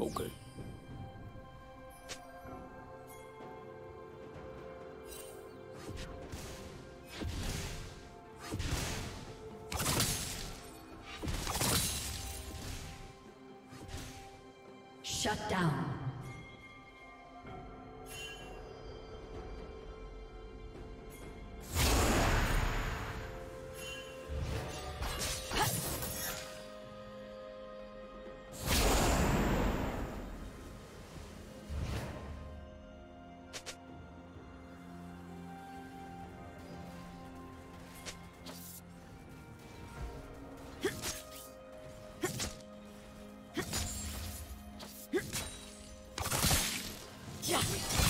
Okay. Shut down. Okay.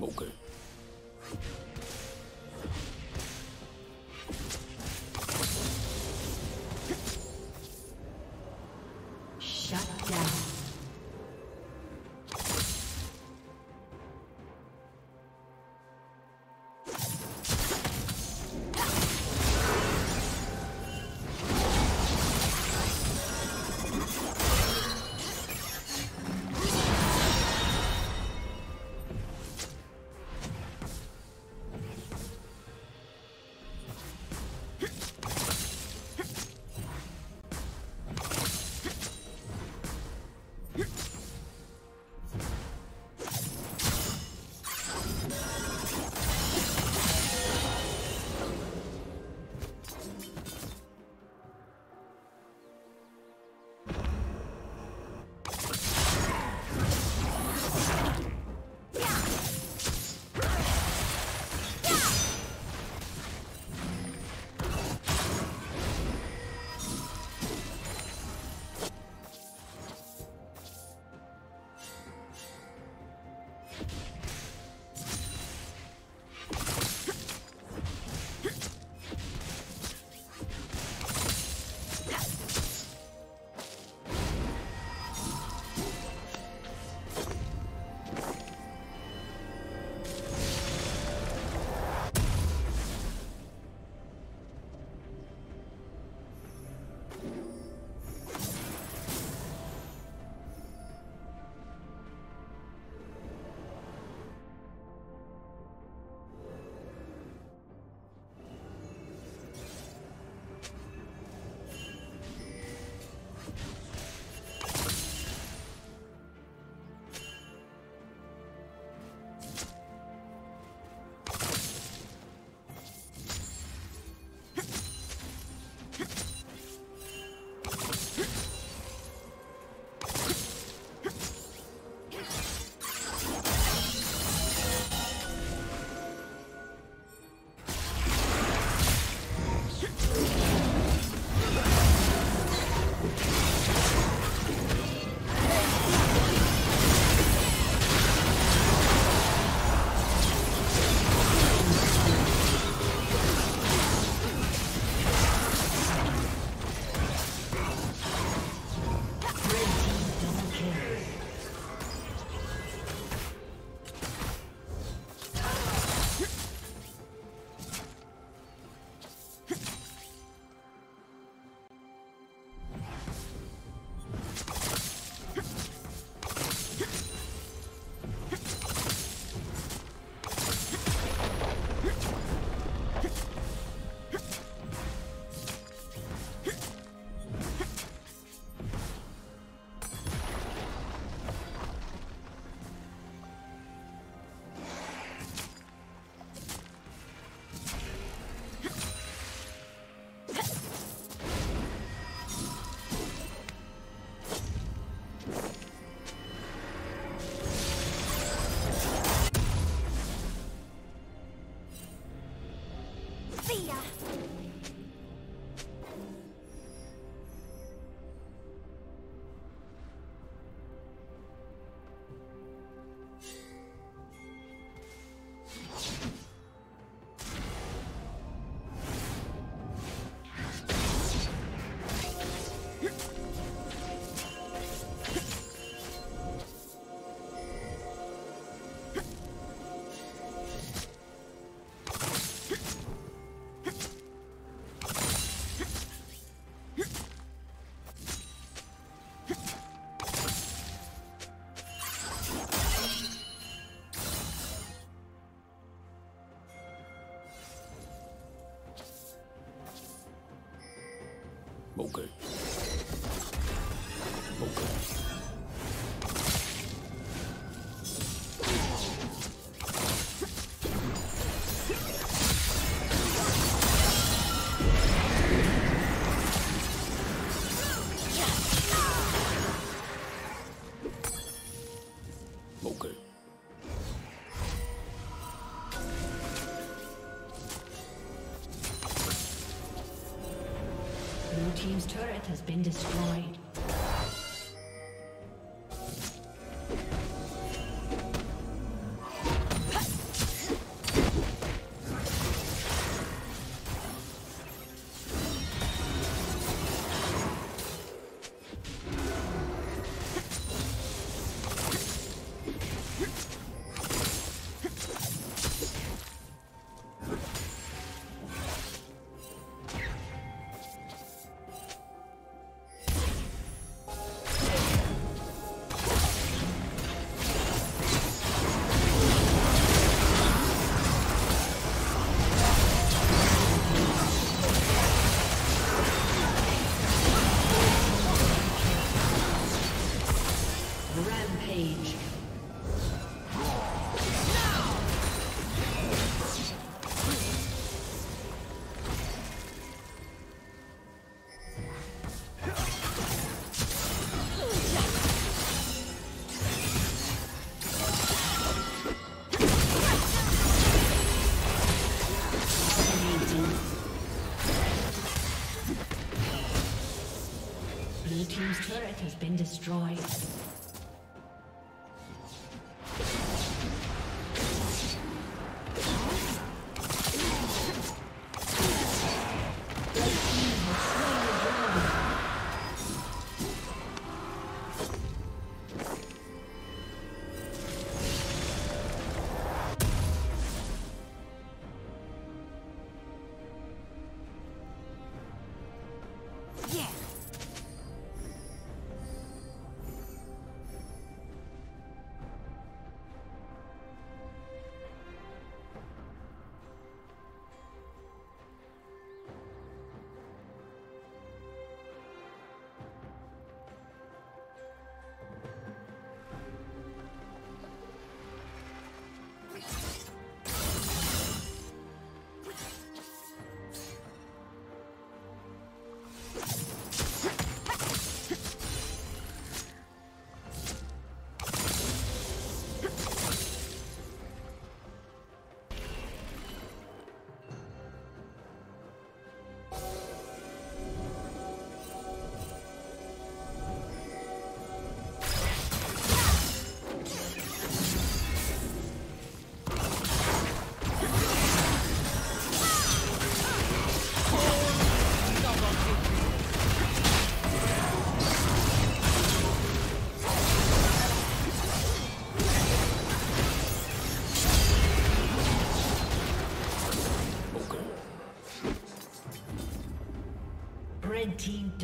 Shut Okay. Been destroyed. Destroyed.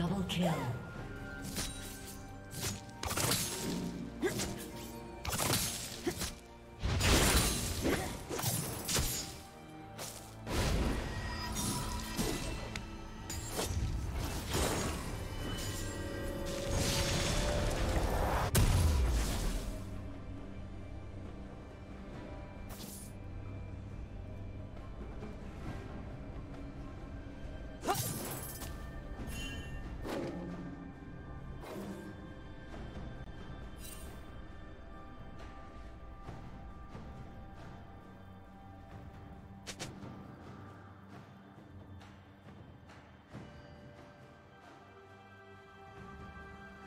Double kill.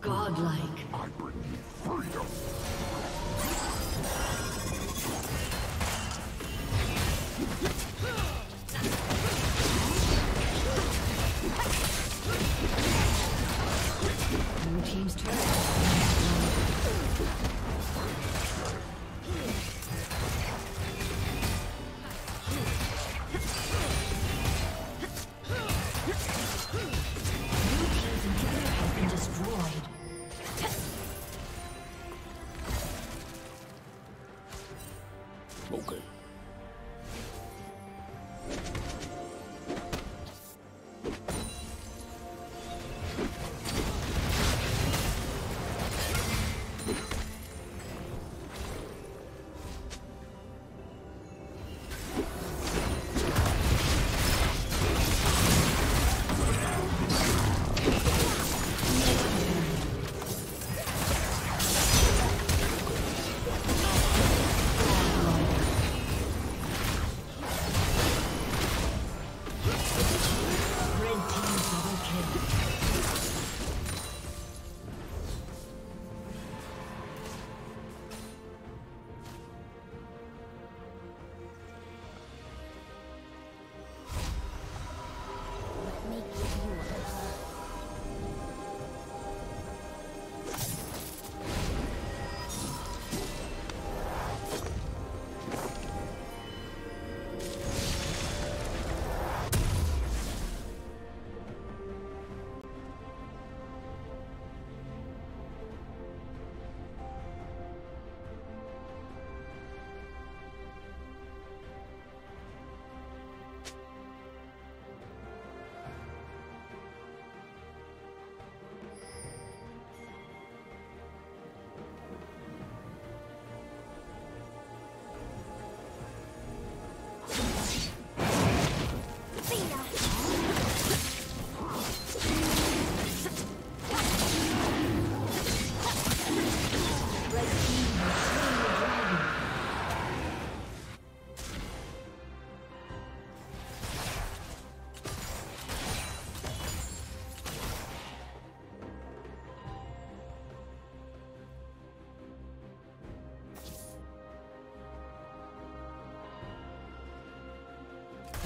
Godlike. I bring you freedom. spoken.